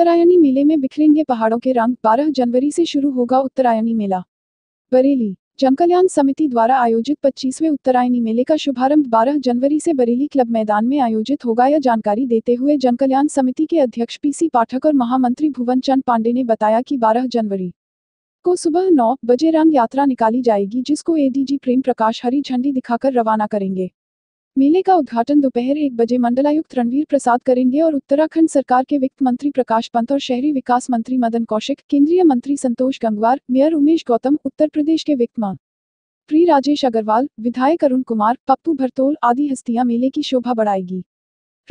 उत्तरायणी मेले में बिखरेंगे पहाड़ों के रंग। 12 जनवरी से शुरू होगा उत्तरायणी मेला। बरेली। जनकल्याण समिति द्वारा आयोजित 25वें उत्तरायणी मेले का शुभारंभ 12 जनवरी से बरेली क्लब मैदान में आयोजित होगा। यह जानकारी देते हुए जनकल्याण समिति के अध्यक्ष पीसी पाठक और महामंत्री भुवन चंद पांडे ने बताया कि 12 जनवरी को सुबह नौ बजे रंग यात्रा निकाली जाएगी, जिसको एडीजी प्रेम प्रकाश हरी झंडी दिखाकर रवाना करेंगे। मेले का उद्घाटन दोपहर एक बजे मंडलायुक्त रणवीर प्रसाद करेंगे और उत्तराखंड सरकार के वित्त मंत्री प्रकाश पंत और शहरी विकास मंत्री मदन कौशिक, केंद्रीय मंत्री संतोष गंगवार, मेयर उमेश गौतम, उत्तर प्रदेश के वित्त मंत्री राजेश अग्रवाल, विधायक अरुण कुमार, पप्पू भरतोल आदि हस्तियाँ मेले की शोभा बढ़ाएगी।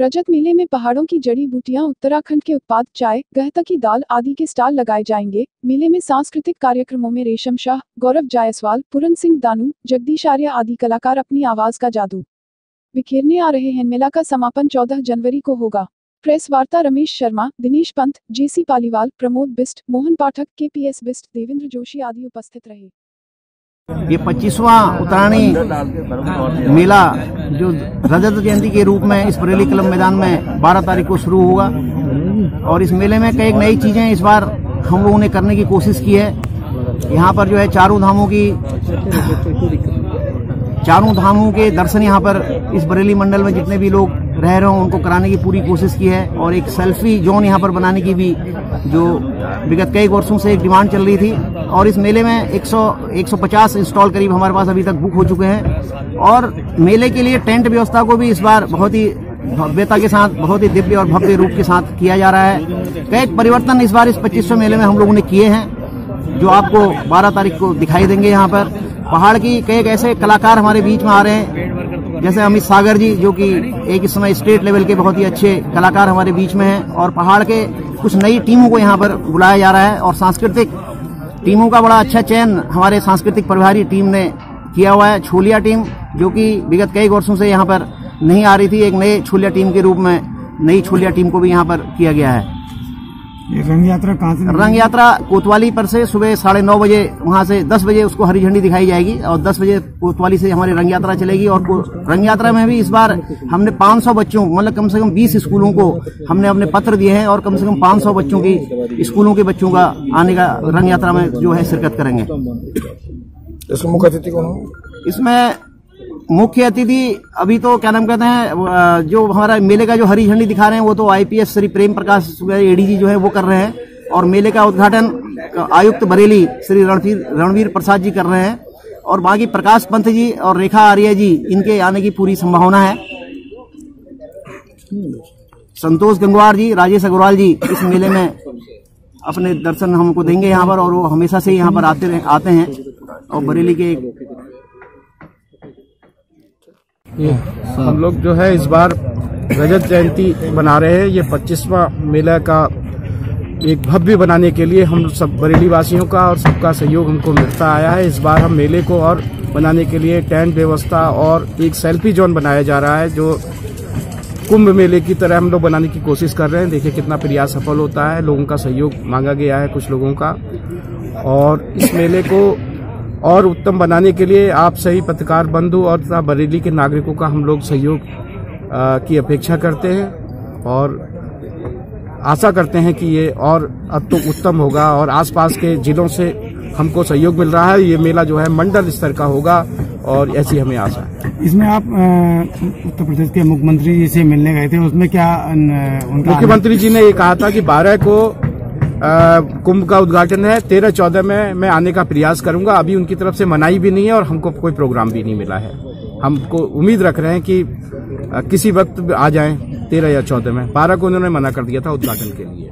रजत मेले में पहाड़ों की जड़ी बूटियाँ, उत्तराखंड के उत्पाद, चाय, गहता की दाल आदि के स्टॉल लगाए जाएँगे। मेले में सांस्कृतिक कार्यक्रमों में रेशम शाह, गौरव जायसवाल, पूरन सिंह दानू, जगदीश आर्य आदि कलाकार अपनी आवाज़ का जादू। बिखेरने आ रहे हैं। मेला का समापन 14 जनवरी को होगा। प्रेस वार्ता रमेश शर्मा, दिनेश पंत, जेसी पालीवाल, प्रमोद बिस्ट मोहन पाठक के पी एस बिस्ट देवेंद्र जोशी आदि उपस्थित रहे। ये पच्चीसवा उत्तरायणी मेला जो रजत जयंती के रूप में इस बरेली क्लब मैदान में 12 तारीख को शुरू होगा। और इस मेले में कई नई चीज़ें इस बार हम लोगों ने करने की कोशिश की है। यहाँ पर जो है चारों धामों की चारों धामों के दर्शन यहाँ पर इस बरेली मंडल में जितने भी लोग रह रहे हों, उनको कराने की पूरी कोशिश की है और एक सेल्फी जोन यहाँ पर बनाने की भी, जो विगत कई वर्षों से एक डिमांड चल रही थी। और इस मेले में 100 150 इंस्टॉल करीब हमारे पास अभी तक बुक हो चुके हैं। और मेले के लिए टेंट व्यवस्था को भी इस बार बहुत ही भव्यता के साथ, बहुत ही दिव्य और भव्य रूप के साथ किया जा रहा है। कई परिवर्तन इस बार इस पच्चीसवें मेले में हम लोगों ने किए हैं, जो आपको 12 तारीख को दिखाई देंगे यहाँ पर। पहाड़ की कई ऐसे कलाकार हमारे बीच में आ रहे हैं जैसे अमित सागर जी, जो कि एक इस समय स्टेट लेवल के बहुत ही अच्छे कलाकार हमारे बीच में हैं और पहाड़ के कुछ नई टीमों को यहाँ पर बुलाया जा रहा है और सांस्कृतिक टीमों का बड़ा अच्छा चयन हमारे सांस्कृतिक प्रभारी टीम ने किया हुआ है, छोलिया टीम, जो कि विगत कई वर्षों से यहाँ पर नहीं आ रही थी। एक नए छोलिया टीम के रूप में नई छोलिया टीम को भी यहाँ पर किया गया है। ये रंग यात्रा कहाँ से रंग यात्रा कोतवाली पर से सुबह साढ़े नौ बजे वहाँ से दस बजे उसको हरी झंडी दिखाई जाएगी और दस बजे कोतवाली से हमारी रंग यात्रा चलेगी और रंग यात्रा में भी इस बार हमने 500 बच्चों मतलब कम से कम 20 स्कूलों को हमने अपने पत्र दिए हैं और कम से कम 500 बच्चों की स्कूलों के बच्चों का आने का रंग यात्रा में जो है शिरकत करेंगे। इसमें मुख्य अतिथि अभी तो क्या नाम कहते हैं जो हमारा मेले का जो हरी झंडी दिखा रहे हैं, वो तो आईपीएस श्री प्रेम प्रकाश एडीजी जो है, वो कर रहे हैं। और मेले का उद्घाटन आयुक्त बरेली श्री रणवीर रणवीर प्रसाद जी कर रहे हैं। और बाकी प्रकाश पंत जी और रेखा आर्य जी, इनके आने की पूरी संभावना है। संतोष गंगवार जी, राजेश अग्रवाल जी, इस मेले में अपने दर्शन हमको देंगे यहाँ पर, और वो हमेशा से यहाँ पर आते आते हैं। और बरेली के हम लोग जो है इस बार रजत जयंती मना रहे हैं। ये पच्चीसवा मेला का एक भव्य बनाने के लिए हम सब बरेली वासियों का और सबका सहयोग हमको मिलता आया है। इस बार हम मेले को और बनाने के लिए टेंट व्यवस्था और एक सेल्फी जोन बनाया जा रहा है, जो कुंभ मेले की तरह हम लोग बनाने की कोशिश कर रहे हैं। देखिए कितना प्रयास सफल होता है। लोगों का सहयोग मांगा गया है कुछ लोगों का। और इस मेले को और उत्तम बनाने के लिए आप सही पत्रकार बंधु और तथा बरेली के नागरिकों का हम लोग सहयोग की अपेक्षा करते हैं और आशा करते हैं कि ये और अब तो उत्तम होगा और आसपास के जिलों से हमको सहयोग मिल रहा है। ये मेला जो है मंडल स्तर का होगा और ऐसी हमें आशा है। इसमें आप उत्तर प्रदेश के मुख्यमंत्री जी से मिलने गए थे। उसमें क्या उनका मुख्यमंत्री जी ने ये कहा था कि बारह को कुंभ का उद्घाटन है। तेरह चौदह में मैं आने का प्रयास करूँगा। अभी उनकी तरफ़ से मनाई भी नहीं है और हमको कोई प्रोग्राम भी नहीं मिला है। हमको उम्मीद रख रहे हैं कि आ, किसी वक्त आ जाएँ तेरह या चौदह में। बारह को उन्होंने मना कर दिया था उद्घाटन के लिए।